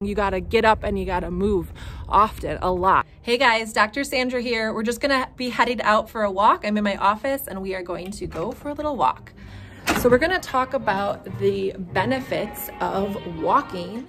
You gotta get up and you gotta move often, a lot. Hey guys, Dr. Sandra here. We're just gonna be headed out for a walk. I'm in my office and we are going to go for a little walk. So we're gonna talk about the benefits of walking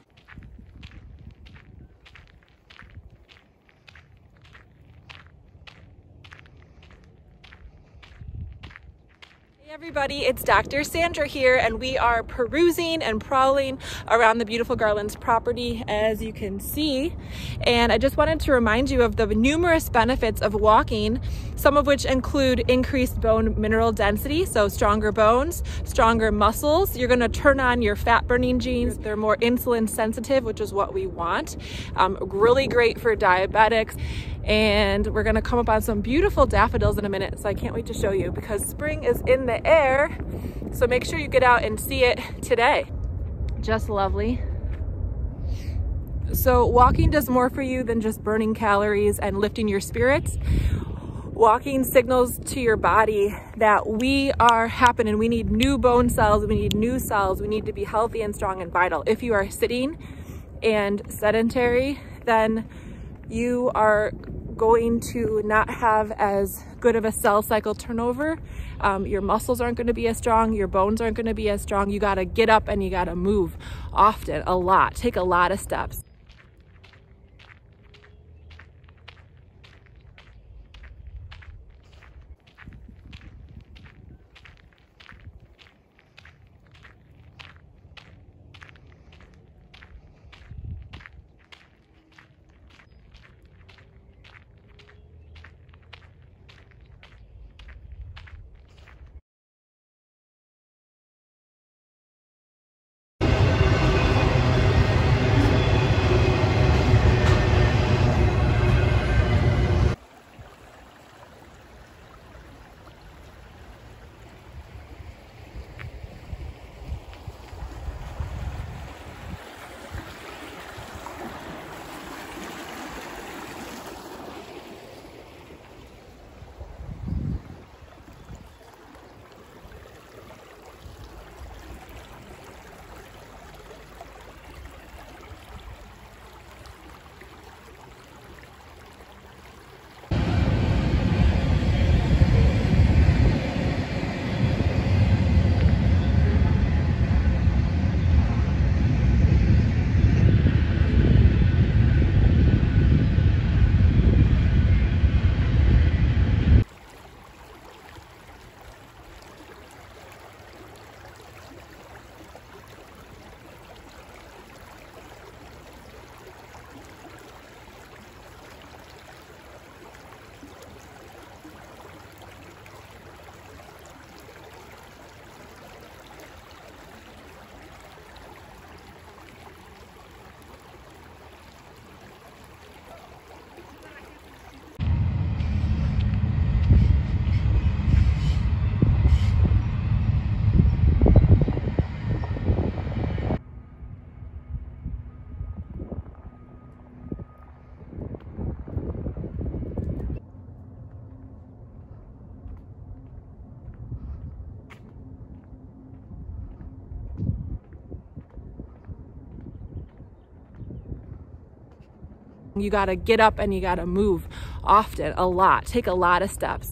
everybody, it's Dr. Sandra here and we are perusing and prowling around the beautiful Garlands property as you can see. And I just wanted to remind you of the numerous benefits of walking, some of which include increased bone mineral density, so stronger bones, stronger muscles. You're gonna turn on your fat burning genes. They're more insulin sensitive, which is what we want. Um, really great for diabetics and we're gonna come up on some beautiful daffodils in a minute so I can't wait to show you because spring is in the air. So make sure you get out and see it today. Just lovely. So walking does more for you than just burning calories and lifting your spirits. Walking signals to your body that we are happening. We need new bone cells we need new cells we need to be healthy and strong and vital. If you are sitting and sedentary then you are going to not have as good of a cell cycle turnover. Um, your muscles aren't going to be as strong. Your bones aren't going to be as strong. You got to get up and you got to move often, a lot, take a lot of steps. You got to get up and you got to move often, a lot, take a lot of steps.